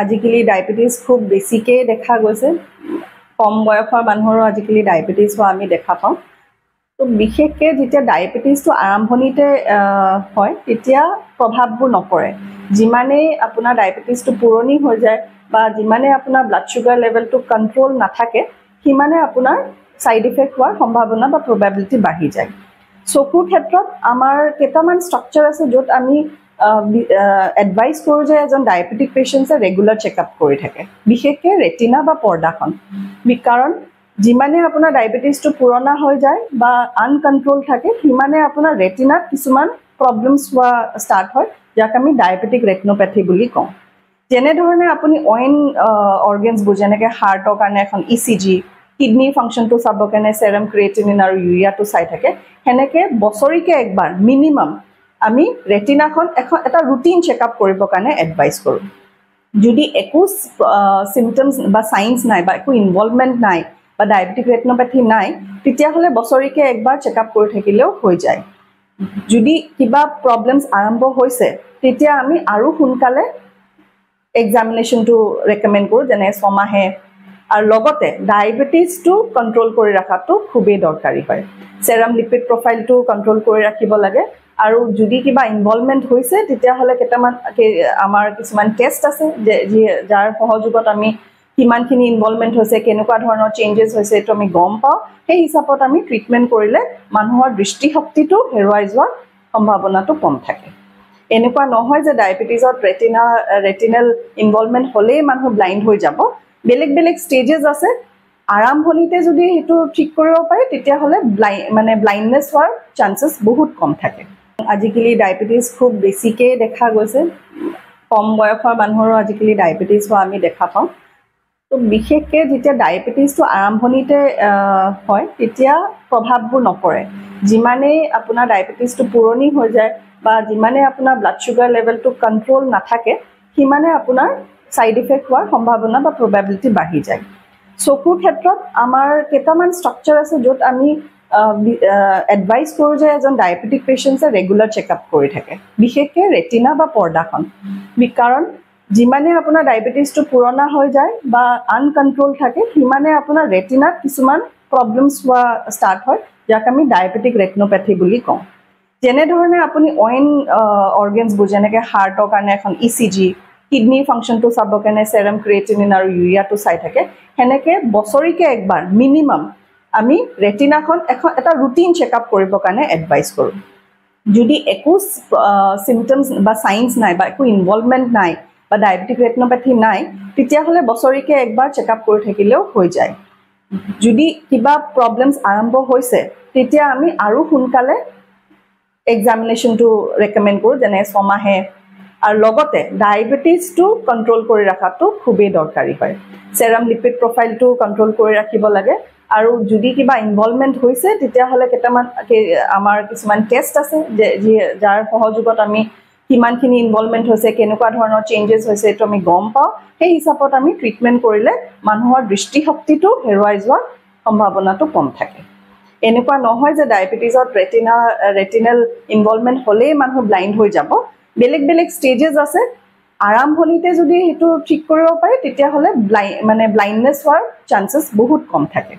আজিকালি ডায়েবেটিছ খুব বেছিকৈ দেখা গৈছে। কম বয়সৰ মানুহৰো আজিকালি ডায়েবেটিছ হোৱা আমি দেখা পাওঁ। তো বিশেষকৈ যেতিয়া ডায়েবেটিছটো আৰম্ভণিতে হয় তেতিয়া প্ৰভাৱবোৰ নপৰে। যিমানেই আপোনাৰ ডায়েবেটিছটো পুৰণি হৈ যায় বা যিমানে আপোনাৰ ব্লাড চুগাৰ লেভেলটো কণ্ট্ৰল নাথাকে সিমানে আপোনাৰ ছাইড ইফেক্ট হোৱাৰ সম্ভাৱনা বা প্ৰবেবিলিটি বাঢ়ি যায়। চকুৰ ক্ষেত্ৰত আমাৰ কেইটামান ষ্ট্ৰাকচাৰ আছে য'ত আমি এডভাইচ কৰোঁ যে এজন ডায়েবেটিক পেচেণ্টছে ৰেগুলাৰ চেকআপ কৰি থাকে। বিশেষকৈ ৰেটিনা বা পৰ্দাখন। কাৰণ যিমানে আপোনাৰ ডায়েবেটিছটো পুৰণা হৈ যায় বা আনকণ্ট্ৰল থাকে সিমানে আপোনাৰ ৰেটিনাত কিছুমান প্ৰব্লেমছ হোৱা ষ্টাৰ্ট হয় যাক আমি ডায়েবেটিক ৰেটনোপেথি বুলি কওঁ। যেনেধৰণে আপুনি অইন অৰ্গেনছবোৰ যেনেকৈ হাৰ্টৰ কাৰণে এখন ই চি জি কিডনীৰ ফাংচনটো চাবৰ কাৰণে চেৰাম ক্ৰিয়েটিনিন আৰু ইউৰিয়াটো চাই থাকে সেনেকৈ বছৰিকে একবাৰ মিনিমাম আমি ৰেটিনাখন এখন এটা ৰুটিন চেকআপ কৰিবৰ কাৰণে এডভাইচ কৰোঁ। যদি একো চিমটমছ বা চাইন্স নাই বা একো ইনভলভমেণ্ট নাই বা ডায়েবেটিক ৰেটনোপেথি নাই তেতিয়াহ'লে বছৰিকে একবাৰ চেকআপ কৰি থাকিলেও হৈ যায়। যদি কিবা প্ৰব্লেমছ আৰম্ভ হৈছে তেতিয়া আমি আৰু সোনকালে এক্সামিনেশ্যনটো ৰেকমেণ্ড কৰোঁ যেনে ছমাহে। আৰু লগতে ডায়েবেটিছটো কণ্ট্ৰল কৰি ৰখাটো খুবেই দৰকাৰী হয়। চেৰাম লিপিড প্ৰফাইলটো কণ্ট্ৰল কৰি ৰাখিব লাগে। আৰু যদি কিবা ইনভলভমেণ্ট হৈছে তেতিয়াহ'লে কেইটামান আমাৰ কিছুমান টেষ্ট আছে যাৰ সহযোগত আমি কিমানখিনি ইনভলভমেণ্ট হৈছে কেনেকুৱা ধৰণৰ চেঞ্জেছ হৈছে এইটো আমি গম পাওঁ। সেই হিচাপত আমি ট্ৰিটমেণ্ট কৰিলে মানুহৰ দৃষ্টিশক্তিটো হেৰুৱাই যোৱাৰ সম্ভাৱনাটো কম থাকে। এনেকুৱা নহয় যে ডায়েবেটিছত ৰেটিনা ৰেটিনেল ইনভলভমেণ্ট হ'লেই মানুহ ব্লাইণ্ড হৈ যাব। বেলেগ বেলেগ ষ্টেজেছ আছে। আৰম্ভণিতে যদি সেইটো ঠিক কৰিব পাৰে তেতিয়াহ'লে ব্লাই মানে ব্লাইণ্ডনেছ হোৱাৰ চান্সেছ বহুত কম থাকে। আজিকালি ডায়েবেটিছ খুব বেছিকৈ দেখা গৈছে। কম বয়সৰ মানুহৰো আজিকালি ডায়েবেটিছ হোৱা আমি দেখা পাওঁ। তো বিশেষকৈ যেতিয়া ডায়েবেটিছটো আৰম্ভণিতে হয় তেতিয়া প্ৰভাৱবোৰ নপৰে। যিমানেই আপোনাৰ ডায়েবেটিছটো পুৰণি হৈ যায় বা যিমানে আপোনাৰ ব্লাড চুগাৰ লেভেলটো কণ্ট্ৰল নাথাকে সিমানে আপোনাৰ ছাইড ইফেক্ট হোৱাৰ সম্ভাৱনা বা প্ৰবেবিলিটি বাঢ়ি যায়। চকুৰ ক্ষেত্ৰত আমাৰ কেইটামান ষ্ট্ৰাকচাৰ আছে য'ত আমি এডভাইচ কৰোঁ যে এজন ডায়েবেটিক পেচেণ্টছে ৰেগুলাৰ চেকআপ কৰি থাকে। বিশেষকৈ ৰেটিনা বা পৰ্দাখন। কাৰণ যিমানে আপোনাৰ ডায়েবেটিছটো পুৰণা হৈ যায় বা আনকণ্ট্ৰল থাকে সিমানে আপোনাৰ ৰেটিনাত কিছুমান প্ৰব্লেমছ হোৱা ষ্টাৰ্ট হয় যাক আমি ডায়েবেটিক ৰেটনোপেথি বুলি কওঁ। যেনেধৰণে আপুনি অইন অৰ্গেনছবোৰ যেনেকৈ হাৰ্টৰ কাৰণে এখন ই চি জি কিডনীৰ ফাংচনটো চাবৰ কাৰণে চেৰাম ক্ৰিয়েটিনিন আৰু ইউৰিয়াটো চাই থাকে সেনেকৈ বছৰিকে একবাৰ মিনিমাম আমি ৰেটিনাখন এখন এটা ৰুটিন চেকআপ কৰিবৰ কাৰণে এডভাইচ কৰোঁ। যদি একো চিমটমছ বা চাইন্স নাই বা একো ইনভলভমেণ্ট নাই বা ডায়েবেটিক ৰেটনোপেথি নাই তেতিয়াহ'লে বছৰিকে একবাৰ চেকআপ কৰি থাকিলেও হৈ যায়। যদি কিবা প্ৰব্লেমছ আৰম্ভ হৈছে তেতিয়া আমি আৰু সোনকালে এক্সামিনেশ্যনটো ৰেকমেণ্ড কৰোঁ যেনে ছমাহে। আৰু লগতে ডায়েবেটিছটো কণ্ট্ৰল কৰি ৰখাটো খুবেই দৰকাৰী হয়। চেৰাম লিপিড প্ৰফাইলটো কণ্ট্ৰল কৰি ৰাখিব লাগে। আৰু যদি কিবা ইনভলভমেণ্ট হৈছে তেতিয়াহ'লে কেইটামান আমাৰ কিছুমান টেষ্ট আছে যাৰ সহযোগত আমি কিমানখিনি ইনভলভমেণ্ট হৈছে কেনেকুৱা ধৰণৰ চেঞ্জেছ হৈছে এইটো আমি গম পাওঁ। সেই হিচাপত আমি ট্ৰিটমেণ্ট কৰিলে মানুহৰ দৃষ্টিশক্তিটো হেৰুৱাই যোৱাৰ সম্ভাৱনাটো কম থাকে। এনেকুৱা নহয় যে ডায়েবেটিছত ৰেটিনা ৰেটিনেল ইনভলভমেণ্ট হ'লেই মানুহ ব্লাইণ্ড হৈ যাব। বেলেগ বেলেগ ষ্টেজেছ আছে। আৰম্ভণিতে যদি সেইটো ঠিক কৰিব পাৰে তেতিয়াহ'লে ব্লাই মানে ব্লাইণ্ডনেছ হোৱাৰ চান্সেছ বহুত কম থাকে।